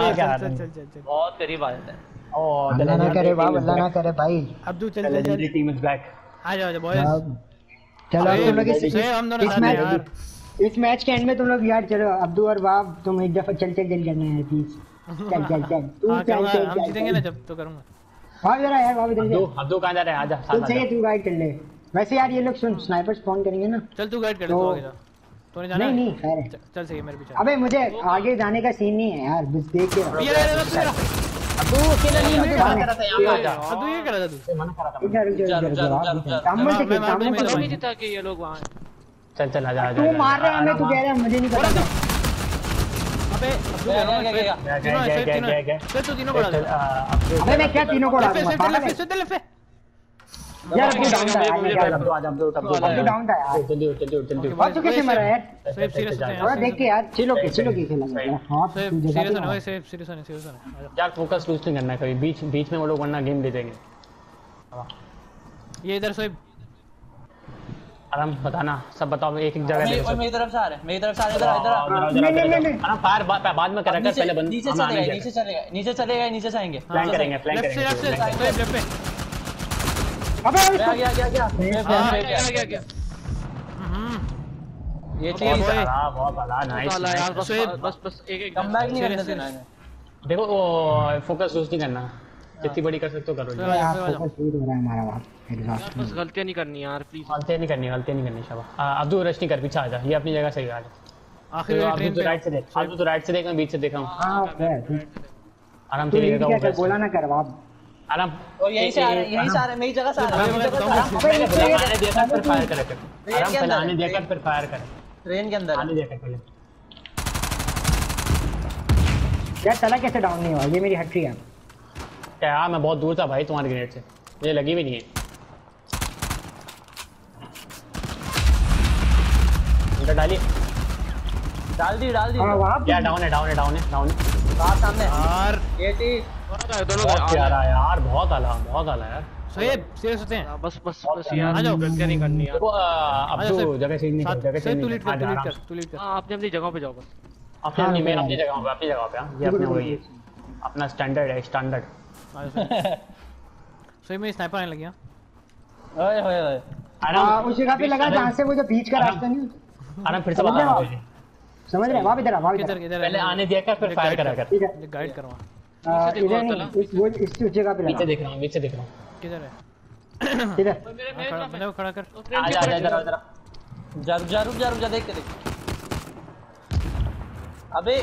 क्या चल चल चल चल। बहुत करीब आ जाता है। ओ अल्लाह ना करे बाप अल्लाह ना करे भाई। अब्दू चल चल चल। टीम इज़ बैक आ जाओ जाओ बॉयज़ चलो अब तुम लोग इस हम मैच यार। इस मैच के एंड में तुम लोग यार चलो अब्दू और बाप तुम एक दफ़ा चल चल चल करना है प्लीज़ चल चल चल। तू हाँ चल चल हम जीतेंगे ना जब तो करूँगा। भाग जरा यार भाग इधर अब्दू अब्दू कहाँ जा रहे हैं? आजा सही है तू गाइड कर ले। वैसे यार ये लोग सुन स्नाइपर स्पॉन करेंगे ना। चल तू गाइड कर ले तो- तू आगे जा। तूने जाना नहीं नहीं खैर। चल- सही मेरे पीछे। अबे मुझे आगे जाने का सीन नहीं है यार बस देख के रहो। ये ले ले ले अब्दू अकेला नहीं मुझे हाँ। मना कर रहा था यहाँ पे अब्दू ये कर रहा था तू मना कर रहा था जा, रुक जा। सामने से मैं- मैं- मैं- मैं- नहीं जीता कि ये लोग वहाँ चल चल आजा आजा तू मार रहा है हमें तू कह रहा है मुझे नहीं पता। अबे गया, मैं, गया, तीनों तू को चल, डाल। आ, अब्दू अबे मैं क्या तीनों को डालूँगा सेफ़ पागल लेफ़्ट है सेफ़ लेफ़्ट सेफ़ यार अब्दू डाउन था यार अब्दू आजा अब्दू अब्दू अब्दू डाउन था यार? जल्दी उठ जल्दी उठ जल्दी उठ तू कैसे मरा यार सेफ़ सीरियस हैं थोड़ा देख के यार चिलो के चिलो के खेला। हाँ सेफ़ सीरियस होने सेफ़ सीरियस होने सीरियस होने। आजा। यार फोकस लूज नहीं करना है कभी। बीच बीच में वो लोग वरना गेम दे देंगे। ये इधर सोए आराम बताना। सब बताओ एक एक जगह मेरी मेरी तरफ़ से आ रहे हैं, मेरी तरफ़ से आ रहे हैं, इधर आ, इधर नहीं, नहीं, नहीं। आराम फायर बाद बाद में करा कर नीचे पहले बंद। नीचे हम चले गए नीचे चले गए नीचे चले गए नीचे से आएँगे फ्लैंक करेंगे फ्लैंक करेंगे। लेफ़्ट से लेफ़्ट से लेफ़्ट पे। अबे गया गया गया गया। हाँ, गया, गया, गया गया ये चीज़। हाँ, बहुत भला नाइस बस बस बस एक एक कम बैक नहीं करने देना। इन्हें देखो वो फोकस लूज नहीं करना। जितनी बड़ी कर सकते हो करो। आ यार आ। फोकस शूट हो रहा है हमारा बाप एग्जॉस्ट बस गलतियाँ नहीं करनी यार प्लीज़ गलतियाँ नहीं करनी गलतियाँ नहीं करनी शाबा अब्दू रश नहीं कर पीछे आ जा। ये अपनी जगह सही आ जा आखिर तो अब्दू ट्रेन तो राइट से देख अब्दू तो राइट से देख मैं बीच से देख हूँ। हाँ तू आराम से वो कर वैसे। बोला ना कर बाप आराम और यहीं से आ रहे यहीं से आ रहे मेरी जगह से आ रहे हैं हैं। फिर फायर करे आराम पहले आने है, देकर फिर फायर करे ट्रेन के अंदर आने देकर पहले यार चला कैसे डाउन नहीं हुआ ये मेरी हटरी है क्या यार मैं बहुत दूर था भाई तुम्हारे ग्रेनेड से मुझे लगी भी नहीं है उल्टा डाली डाल दी डाल दी। क्या डाउन है डाउन है डाउन है डाउन है। सामने। यार ये चीज़। दोनों का दोनों बहुत का प्यारा यार बहुत आला बहुत आला यार। सोए सीरियस होते हैं। बस बस बस। यार आ जाओ। गलतियाँ नहीं करनी यार। अब तो जगह चेंज नहीं कर जगह चेंज तू लीड कर तू लीड कर तू लीड कर। हाँ अपनी अपनी जगह पे जाओ बस। अपने हाँ, मैं मैं- अपनी जगह पे अपनी जगह पे हाँ, ये अपने वही अपना स्टैंडर्ड स्टैंडर्ड आ जाओ सोए। सोए में स्नाइपर आने लगी हाँ। ओए ओए ओए। हाँ उस जगह पे लगा जहाँ से वो जो बीच का रास्ता नहीं। आराम फिर से समझ बता रहे रहा हो? वहाँ इधर वहाँ किधर इधर। पहले आने दिया कर फिर फायर करा कर। ठीक है गाइड करवा इधर नहीं इस वो इस जगह पे नीचे देख रहा हूँ नीचे देख रहा हूँ किधर है? इधर। मेरे हाँ, मेरे खड़ा खड़ा कर। ट्रेन आजा आजा इधर इधर जा रुक जा रुक जा रुक जा देख के देख। अबे।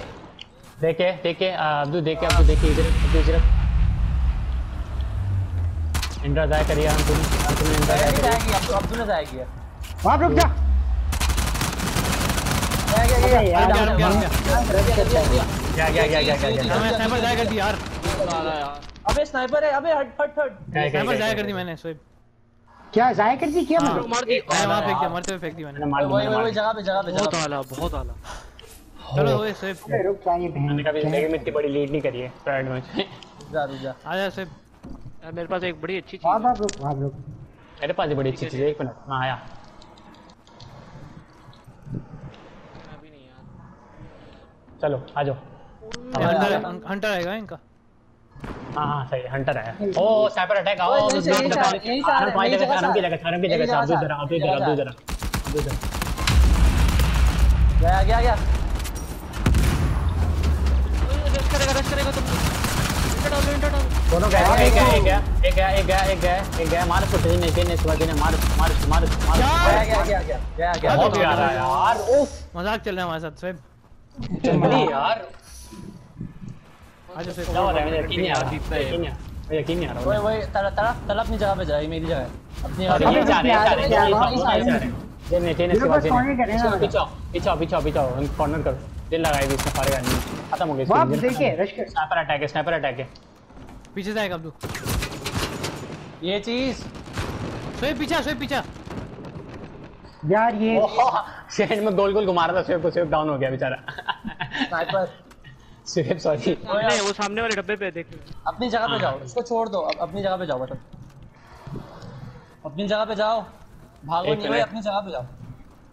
देखे देखे अब्दू देखे अब्दू देखे इधर अब्दू इधर। इंड्रा जाया करिए हम तुम हम तुमने इंड्रा जाया करिए। जाएगी अब तो अब तूने जाएगी। वहाँ रुक जा। गया गया गया। हाँ, मैं स्नाइपर जाया कर दी यार। अबे स्नाइपर है अबे हट हट हट। स्नाइपर जाया कर दी मैंने क्या जाया कर दी क्या हाँ। मतलब मार दी। मैंने वहाँ फेंक दिया मरते हुए फेंक दी मैंने। मार वही वही। जगह पे जगह पे बहुत आला बहुत आला। चलो ओए सोए रुक जा ये बहन मैंने कभी ज़िंदगी में इतनी बड़ी लीड नहीं करी है जा रुक जा। आ जा मेरे पास एक बड़ी अच्छी चीज़ है। वहाँ रुक वहाँ रुक। मेरे पास ही बड़ी अच्छी चीज़ है एक मिनट। हाँ आया। अभी नहीं यार। चलो आ जाओ। हंटर हंटर आएगा इनका? हाँ हाँ सही हंटर आया। ओ स्नाइपर अटैक आओ ओए, यहीं से- यहीं से आ रहे हैं, यहीं से आ रहे हैं, तुम्हारी मेरी जगह जगह आराम की जगह आराम की जगह से इधर आ अब्दू मेरी इधर से इधर अब्दू इधर गया गया गया रश करेगा रश करेगा तुम दोनों गए एक गया एक गया एक गया एक गया एक गया एक गया। मार उसको ट्रेन ने ट्रेन ने सुबह ने मार मार मार मार। गया गया गया गया गया गया। है यार उफ। मज़ाक चल रहा है हमारे साथ सोए चमड़ी यार। क्या हो रहा है मुझे यकीन नहीं आ रहा है। नहीं मुझे यकीन नहीं आ रहा अपनी जगह पे जा ये मेरी जगह है अपनी जगह पे ये जा रहे हैं जा रहे हैं, हैं, हैं, हैं। ये सुबह बस corner करें ना पीछे आओ पीछे आओ पीछे आओ पीछे हम कॉर्नर करो दिल लगाए भी इसमें फाड़ेगा नहीं खत्म हो गया वहाँ देखिए रश कर स्नाइपर अटैक है स्नाइपर अटैक है पीछे से आएगा अब्दू ये चीज़ सोए पीछा सोए पीछा यार ये शेड में गोल गोल घुमा रहा था स्वेप को स्वेप डाउन हो गया बेचारा स्नाइपर स्वेप सॉरी नहीं वो सामने वाले डब्बे पे देख अपनी जगह पे जाओ इसको छोड़ दो अब अपनी जगह पे जाओ बस अपनी जगह पे जाओ भागो एक नहीं भाई अपनी जगह पे जाओ।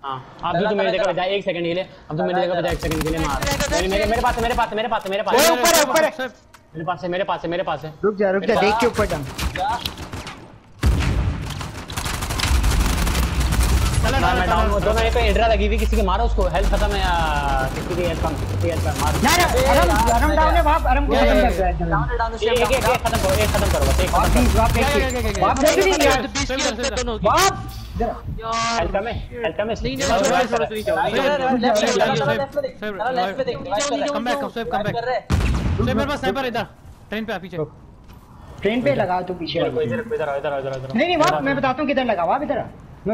हाँ। अब तो मेरी जगह पे जा एक सेकंड के लिए। अब तो मेरी जगह पे जा एक सेकंड के लिए मार। मेरे मेरे मेरे पास है मेरे पास है मेरे पास है मेरे पास ओए है ऊपर है ऊपर है। मेरे पास है मेरे पास है मेरे पास है। रुक जा रुक जा देख के ऊपर जाऊँ दोनों एक मारो उसको हेल्थ ट्रेन पे आप पीछे ट्रेन पे लगा तू पीछे इधर इधर इधर इधर नहीं नहीं मैं बताता हूँ किधर लगा बाप इधर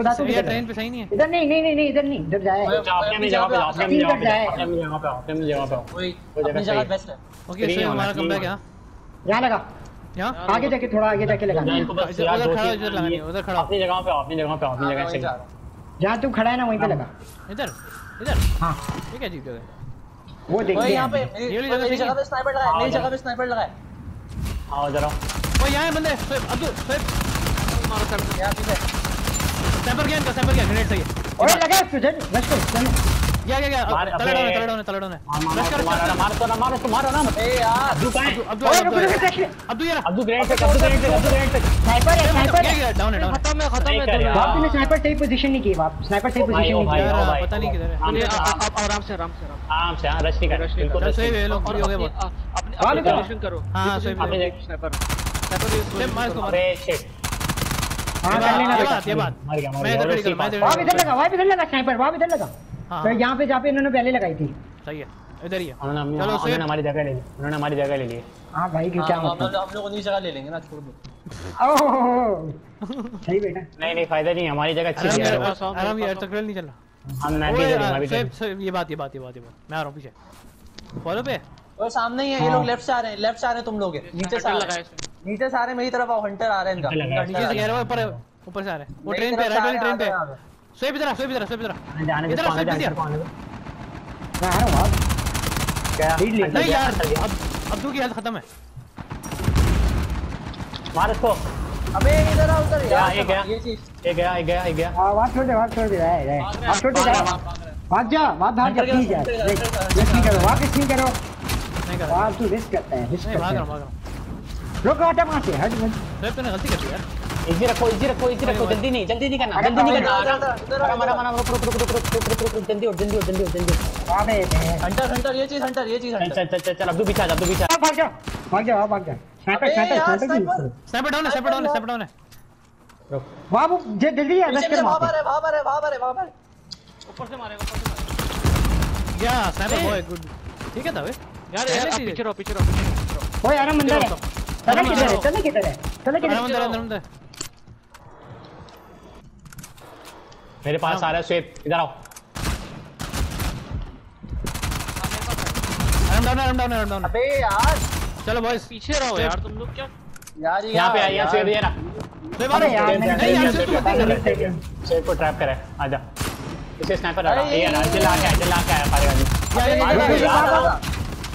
जहाँ ट्रेन पे सही नहीं है। इधर नहीं नहीं नहीं इधर नहीं इधर जाए अपने जगह पे अपने जगह पे अपने जगह पे अपने जगह पे अपनी जगह बेस्ट है। ओके सही हमारा कमबैक है हाँ। यहाँ लगा। यहाँ? आगे जाके थोड़ा आगे जाके खड़ा है उधर खड़ा अपनी जगह पे अपनी जगह पे अपनी जगह जहाँ तू खड़ा है ना वहीं पे हाँ। लगा। इधर इधर। हाँ। ठीक है जीत गए। वो देखिए यहाँ पे मेरी जगह पे स्नाइपर लगा है मेरी जगह पे स्नाइपर लगा है आओ जरा। ओए यहाँ है बंदे अब्दुल मारो कर यहाँ ठीक है सैंपल गया इनका सैंपल गया ग्रेनेड सही ओए लगा तुझे रश कर चल या या या तलड़ो ने तलड़ो ने तलड़ो ने रश कर मार मार तो ना मार तो मारो ना। ए यार। अब्दू कहाँ है अब्दू अब्दू अब्दू यार अब्दू ग्रेनेड तक अब्दू ग्रेनेड तक अब्दू ग्रेनेड तक स्नाइपर है स्नाइपर है। डाउन है डाउन खत्म है खत्म है बाप ने स्नाइपर सही पोजीशन नहीं की बाप स्नाइपर सही पोजीशन नहीं की पता नहीं किधर है। आप आराम से आराम से आराम से। हाँ रश नहीं कर बिल्कुल सही है लोग फ्री हो गए बहुत। अपने पोजीशन करो। हाँ सही है। स्नाइपर स्नाइपर मार इसको अरे शिट हाँ कर लेना। बात ये बात ये बात। मर गया, मर मैं इधर खड़ी उसी मैं इधर वाप इधर लगा इधर लगा स्नाइपर वाप इधर लगा। हाँ। तो यहाँ पे जहाँ पे इन्होंने पहले लगाई थी। सही है इधर ही है। चलो उन्होंने हमारी जगह ले ली उन्होंने हमारी जगह ले ली। हाँ भाई हाँ, क्या मतलब? हम लोग उन्हीं जगह ले लेंगे ना छोड़ दो। ओह सही बेटा। नहीं नहीं फ़ायदा नहीं है, हमारी जगह अच्छी है। आराम मेरे ये पास नहीं चल रहा हम सोएब तक। सोएब ये बात ये बात ये बात ये बात। मैं आ रहा हूँ पीछे। फॉलो पे? वो सामने ही है ये लोग लेफ़्ट से आ रहे हैं लेफ़्ट से आ रहे हैं तुम लोग। नीचे से आ लगा रहे है। हैं नीचे सारे मेरी तरफ़ आओ हंटर आ रहे हैं इनका। नीचे से घेरा हुआ ऊपर ऊपर से आ रहे हैं। वो ट्रेन पे राइट ट्रेन पे। सोए इधर सोए इधर सोए इधर इधर सोए इधर मैं आ रहा हूँ क्या? लीड ले। नहीं यार अब अब की हेल्थ खत्म है। मार इसको। अबे इधर आओ उधर। यार ये गया ये चीज़। ये गया ये गया ये गया हाँ वहाँ छोड़ दे वहाँ छोड़ दे रे रे वहाँ छोड़ दे भाग जा। भाग भाग जा ठीक प्लीज़ यार रिस्क नहीं करो वापस नहीं करो। नहीं करो आप तू रिस्क करता है रिस्क कर रहा भाग रहा रुक हटा वहाँ से हट सोएब तूने गलती कर दी यार इजी रखो इजी रखो इजी रखो जल्दी नहीं जल्दी नहीं करना जल्दी नहीं करना आराम आराम रुक रुक रुक रुक रुक रुक रुक रुक रुक जल्दी उठ जल्दी उठ जल्दी उठ जल्दी वाप हंटर हंटर ये चीज़ हंटर ये चीज़ हंटर चल चल चल चल अब्दू पीछे आ जा अब्दू पीछे आ जा। भाग जा भाग जा भाग जा sniper sniper sniper sniper down है स्नाइपर डाउन है स्नाइपर डाउन है रुक वाप जल्दी आ रश पीछे कर वहाँ वहाँ पर है वहाँ पर है वहाँ पर है वहाँ पर ऊपर से मारेगा ऊपर से मारेगा या स्नाइपर बॉय गुड ठीक है था वे यार। पीछे रहो पीछे रहो पीछे रहो पे ओए आराम अंदर है किधर है किधर है तने किधर अंदर अंदर अंदर मेरे पास आ रहा है इधर आओ रन डाउन डाउन डाउन अबे यार चलो बॉयज़ पीछे रहो यार तुम लोग क्या यार यहाँ पे आया स्वेप ये ना अबे यार नहीं यार स्वेप मत कर स्वेप को ट्रैप करे आजा इसे स्नाइपर आ रहा है ये यार जला के आया जला के आया पारे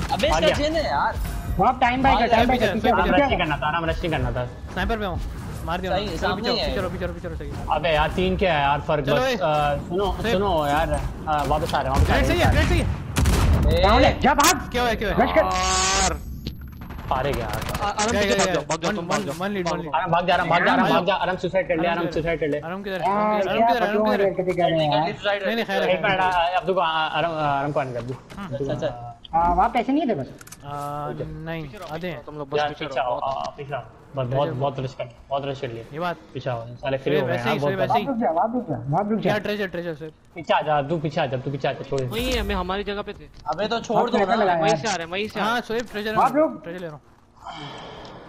अबे इसका चेन है यार वहाँ टाइम बाय कर टाइम बाय कर पीछे आराम आराम पीछे। रश करना था आराम रश करना था। स्नाइपर पे हूँ। मार दिया सही। सामने चलो पीछे पीछे पीछे सही अबे यार तीन क्या है यार फ़र्क बस। सुनो सुनो यार वापस आ रहे हैं वापस आ ग्रेट सही है। ग्रेट सही है। डाउन है ए, जा भाग। क्या हुआ क्या हुआ? रश कर। यार। पारे गया। यार आराम क्या से क्या भाग जाओ भाग जाओ तुम भाग जाओ। वन लीड वन लीड आराम भाग जा आराम भाग जा आराम भाग जा आराम सुसाइड कर ले आराम सुसाइड कर ले। आराम किधर है आराम क्या किधर है आराम किधर है? हैं नहीं नहीं खैर है अब्दू को आराम आराम को आने दे अब्दू अच्छा अच्छा। हाँ वहाँ पैसे नहीं थे बस नहीं आधे तुम लोग बस पीछे पीछे आओ पीछे आओ। बस बहुत बहुत रश कर बहुत रश कर लिए ये बात पीछे आओ साले फ्री हो गए वैसे ही, वैसे ही। वाप रुक जा वाप रुक जा रुक जा ट्रेजर ट्रेजर से पीछे आ जा तू पीछे आ जा तू पीछे आ जा छोड़। वही है मैं हमारी जगह पे थे। अबे तो छोड़ दो ना वहीं से आ रहे हैं वहीं से हाँ सोएब ट्रेजर आप लोग- ट्रेजर ले रहा हूँ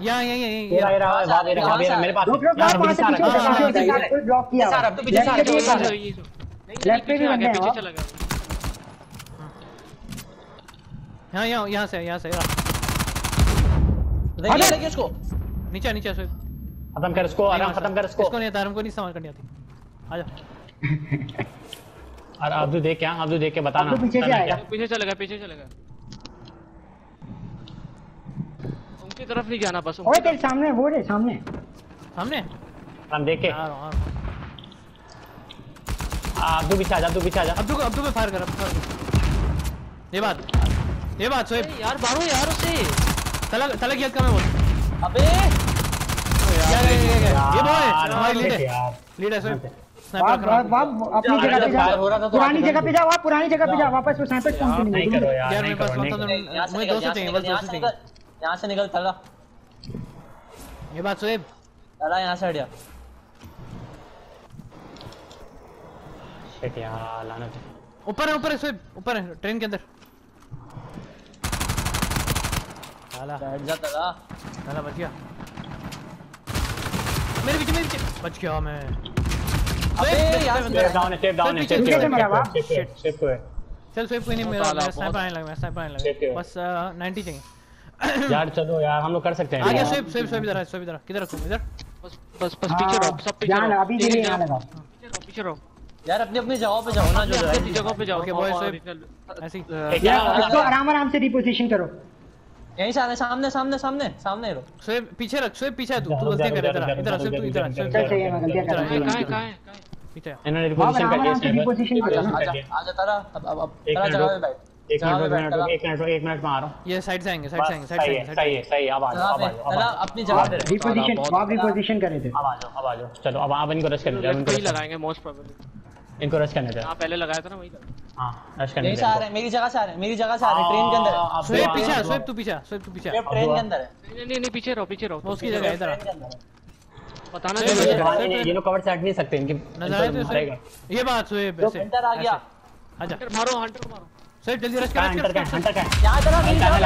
यहाँ यहाँ यहाँ ये रहा ये रहा वहाँ ये रहा वहाँ मेरे पास रुक रुक यार वहाँ पीछे से आ रहा हाँ, हाँ, पीछे हाँ, कोई ड्रॉप किया पीछे आ रहा, तू पीछे आ रहा, Left पे भी हैं। बंदा है। ये- ये- नहीं, नहीं, पे भी आ बंदे गया, हैं, पीछे चला गया। यहाँ यहाँ यहाँ से यहाँ से यहाँ। देखिए देखिए उसको। नीचे नीचे सोएब खत्म कर इसको आराम खत्म कर इसको इसको नहीं आता हमको नहीं संभाल करनी आती। आजा। और अब्दू देख क्या अब्दू देख के बताना। पीछे से आएगा। पीछे चला गया पीछे चला गया उनकी तरफ़ नहीं जाना बस ओए तेरे सामने वो रे सामने। सामने? हम देख के। आ रहा हूँ, आ रहा हूँ। अब्दू पीछे आ जा अब्दू पीछे आ जा। अब्दू को अब्दू पे फायर कर अब्दू fire कर। ये बात। ये बात सोए। यार मारो यार उसे। तलक तलक गियर का मैं बोल अबे। यार ये बॉय हमारी लीड है लीड है सोए। अपनी जगह पे पुरानी जगह पे वापस वो से नहीं करो यार चाहिए बस चाहिए यहाँ से निकल चला ये बात चला यहाँ से हट जा। शिट यार लानत। ऊपर है ऊपर है ऊपर है ट्रेन के अंदर। साला। बैठ जा तला। साला बच गया। मेरे पीछे मेरे पीछे। बच गया मैं। अबे सोएब, डाउन है सेफ़ डाउन है सेफ़ पीछे से मरा। सेफ़ सेफ़ है चल सोएब कोई नहीं मेरा मेरा स्नाइपर आने लगा स्नाइपर आने लगा। बस नाइन्टी चाहिए। यार चलो यार हम लोग कर सकते हैं। आ गया यार। सोएब सोएब सोएब इधर आ सोएब इधर किधर रखूँ इधर? बस बस बस पीछे रहो सब पीछे रहो। अभी के लिए यहाँ लगा पीछे रहो पीछे रहो यार अपनी अपनी जगह पे जाओ ना जो है जगह पे जाओ। Okay, boys, और- ऐसे ही। यार यार, इसको आराम आराम से रिपोजिशन करो। यहीं से आना सामने सामने सामने सामने रो सोए पीछे रख सोए पीछे तू तू गलती कर इधर इधर स्वेब तू इधर स्वेब इधर कहाँ है कहाँ है। इन्होंने पोजीशन हाँ, हाँ, हाँ, कर दिया पोजीशन कर आजा आजा तारा अब अब तारा जगह बैठ। एक मिनट एक मिनट एक मिनट में आ रहा ये साइड से आएँगे साइड से आएँगे साइड से सही है सही अब आ जाओ अब आ जाओ चला अपनी जगह पे रिपोजिशन आप रिपोजिशन कर रहे थे अब आ जाओ अब आ जाओ। चलो अब आप इनको रश करने तो दो इनको लगाएँगे मोस्ट प्रोबेबली इनको रश करने दो हाँ पहले लगाया था ना वही कर हाँ। यहीं से आ रहे हैं मेरी जगह से आ रहे हैं मेरी जगह से आ रहे हैं ट्रेन के अंदर है। हाँ, पीछे आ तू पीछे आ तू पीछे ये ट्रेन के अंदर है। नहीं नहीं नहीं पीछे रहो पीछे रहो। उसकी जगह इधर के है बताना चाहिए। ये लोग कवर से हट नहीं सकते इनकी नज़र तो मारेगा। ये बात सोएब ऐसे अंदर आ गया। आजा मारो हंटर को मारो। सोएब जल्दी रश कर हंटर का हंटर का यहाँ तला मेरी जगह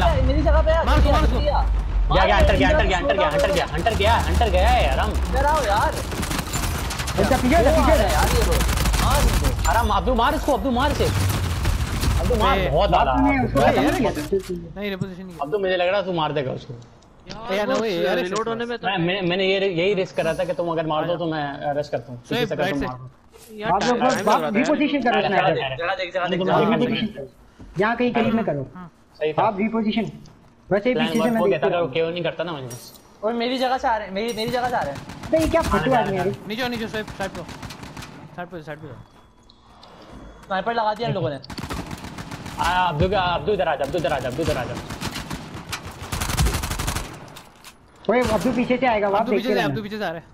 पे मेरी जगह पे मेरी आ, मार, मार, जल्दी गया गया हंटर गया हंटर गया हंटर गया हंटर गया हंटर गया हंटर गया है यार हम इधर आओ यार। अच्छा पीछे पीछे है। यार ये? लोग मार। इनको। आराम अब्दुल मार इसको अब्दुल मार से अब्दुल मार बहुत ज़्यादा। नहीं रिपोजिशन नहीं अब्दुल मुझे लग रहा तू मार देगा उसको। मैंने ये यही रिस्क करा था कि तुम अगर मार दो तो मैं रेस्ट करता हूँ। यहाँ कहीं करीब में करो। आप रिपोजिशन वैसे पीछे से मैं क्यों नहीं करता ना मुझे और मेरी जगह से आ रहे हैं मेरी मेरी जगह से आ रहे हैं। नहीं क्या हाँ, फटू हाँ, आदमी है। नीचे नीचे स्वेप साइड को साइड पे साइड पे। स्नाइपर लगा दिया इन लोगों ने आ, अब्दू अब्दू इधर आ जा अब्दू इधर आ जा अब्दू इधर आ जा ओए अब्दू पीछे से आएगा वाप पीछे से अब्दू पीछे से आ रहे हैं।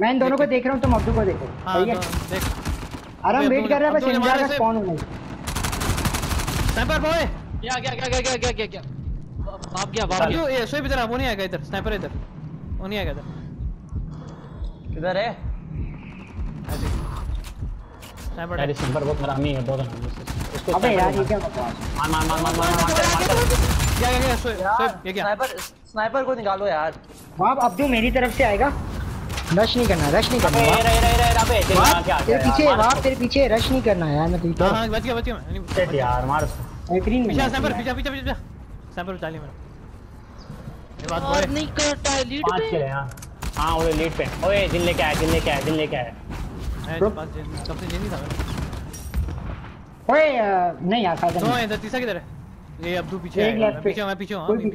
मैं इन दोनों को देख रहा हूँ तुम अब्दू को देखो। हाँ है? तो देख। आराम अबे वेट कर रहा है बस इंडिया का स्पॉन होना है। स्नाइपर बॉय गया गया गया गया गया गया गया भाग गया भाग गया। अब्दू ये सोएब इधर आ वो नहीं आएगा इधर। स्नाइपर इधर। वो नहीं आएगा इधर। किधर है? है बड़ा अरे सिल्वर बहुत हरामी है बहुत हरामी है उसको अबे यार ये क्या मार मार मार मार मार मार क्या क्या क्या सोए सोए ये क्या स्नाइपर स्नाइपर को निकालो यार। वहाँ अब जो मेरी तरफ़ से आएगा रश नहीं करना रश नहीं करना। अरे अरे रे रे अबे तेरे हाँ, पीछे वहाँ तेरे पीछे रश नहीं करना यार मैं तो हाँ हाँ, बच गया बच गया सेट यार मार। उसको एक ग्रीन में स्नाइपर पीछे पीछे पीछे। स्नाइपर उठा लिया मेरा। ये बात और नहीं करता लीड पे। हाँ। ओए लीड पे। ओए दिल लेके आ दिल लेके आ दिल लेके आ ओए नहीं यार फ़ायदा दो नहीं। इधर तीसरा किधर है? ये अब्दू पीछे एक है लेफ़्ट पीछे मैं पीछे हूँ। हाँ, पीछे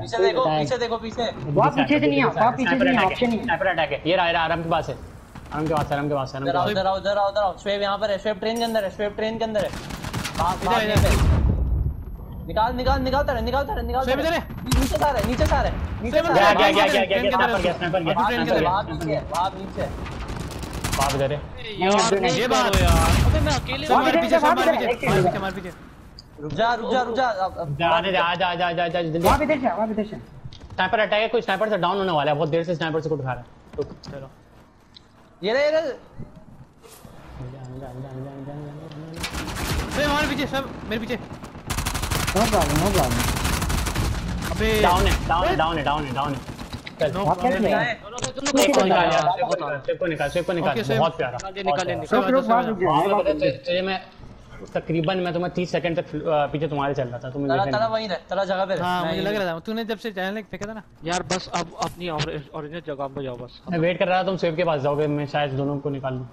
पीछे देखो पीछे देखो पीछे। वाप पीछे से नहीं आ वाप पीछे से नहीं ऑप्शन नहीं। स्नाइपर अटैक है। ये रहा आराम के पास है। आराम के पास आराम के पास आराम के पास इधर आओ इधर आओ इधर आओ। स्वेब यहाँ पर है स्वेब ट्रेन के अंदर है स्वेब ट्रेन के अंदर है। भाग भाग निकाल निकाल निकालता रहे निकालता रहे निकालता स्वेब रहे नीचे से आ रहे। नीचे से आ रहे नीचे गया गया गया गया गया स्नाइपर गया स्नाइपर गया भाग नीचे भाग नीचे। है यार नहीं, नहीं ये करो बात- यार। अबे मैं अकेले मार पीछे मार पीछे मार पीछे मार पीछे। रुक जा रुक जा रुक जा जा जा जा जा जा जल्दी। से आ, वाप इधर स्नाइपर अटैक है कोई स्नाइपर से डाउन होने वाला है बहुत देर से स्नाइपर से कुछ उठा रहा है। रुक चलो। ये ये सब हमारे पीछे सब मेरे पीछे। नो प्रॉब्लम नो प्रॉब्लम अबे डाउन है डाउन है डाउन है डाउन है डाउन है। तकरीबन मैं तुम्हें 30 सेकंड तक पीछे तुम्हारे चल रहा था तुम तला तला वहीं रहे तला जगह पे हाँ मुझे लग रहा था तूने जब से चैनल फेंका था ना यार बस अब अपनी ओरिजिनल जगह पे जाओ बस मैं वेट कर रहा था तुम सेव के पास जाओगे मैं शायद दोनों को निकाल लूँ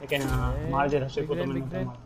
लेकिन हाँ, मार दे रहा सेव को तो मैंने मारा।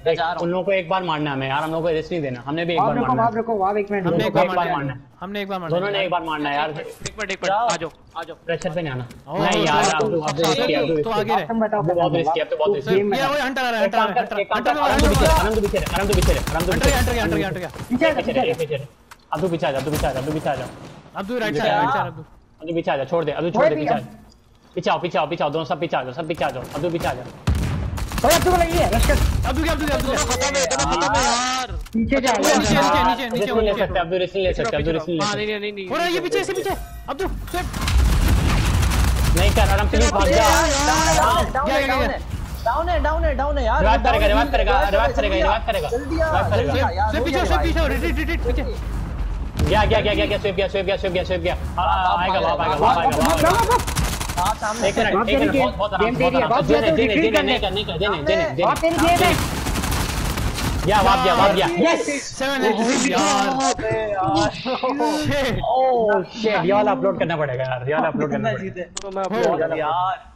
उन लोगों को एक बार मारना है हमें यार हम लोगों को रेस्ट नहीं देना हमने भी एक बार मारना आप है। रुको आप एक मिनट हमने एक बार मारना। हमने एक बार मारना दोनों ने एक बार मारना है यार। एक मिनट एक मिनट आ जाओ आ जाओ प्रेशर पे नहीं आना। नहीं यार सोएब, अब्दू अब्दू रिस्की तो आगे रहे। तुम बताओ बहुत रिस्की है अब तो बहुत रिस्की है ये वो हंटर आ रहा है हंटर हंटर हंटर आराम से पीछे आराम से पीछे आराम से पीछे हंटर आराम से गया। हंटर हंटर पीछे पीछे पीछे आ। पीछे पीछे आ जा पीछे आ जा पीछे आ जा। Abdu right side right side Abdu. पीछे आ जा छोड़ दे अब्दू छोड़ दे पीछे पीछे आओ पीछे आओ पीछे आओ दोनों सब पीछे आ जाओ सब पीछे आ जाओ। अब्दू पीछे आ जा। अरे अब तो लगी है रश कर अब्दू क्या क्या अब्दू क्या खत्म है दोनों खत्म है यार पीछे जा नीचे नीचे नीचे नीचे ले नीचे सकते अब्दू रिस्क ले सकते अब्दू रिस्क ले हाँ नहीं नहीं नहीं हो है ये पीछे से पीछे अब्दू सोएब नहीं कर आराम से भाग जा डाउन है डाउन है डाउन है डाउन है डाउन है यार रिवाइव करेगा रिवाइव करेगा रिवाइव करेगा रिवाइव करेगा जल्दी आ, सोएब पीछे revive। पीछे रिट्रीट रिट्रीट पीछे गया गया गया गया स्वेप गया स्वेप गया स्वेप गया स्वेप गया हाँ, आएगा वाप आएगा वाप आएगा एक मिनट एक मिनट बहुत बहुत कर तेरी गेम है। गया वाप गया वाप गया यस सेवन एट यार Shit. ओह शिट ये वाला अपलोड करना पड़ेगा यार ये वाला अपलोड करना पड़ेगा जीते। तो मैं अपलोड यार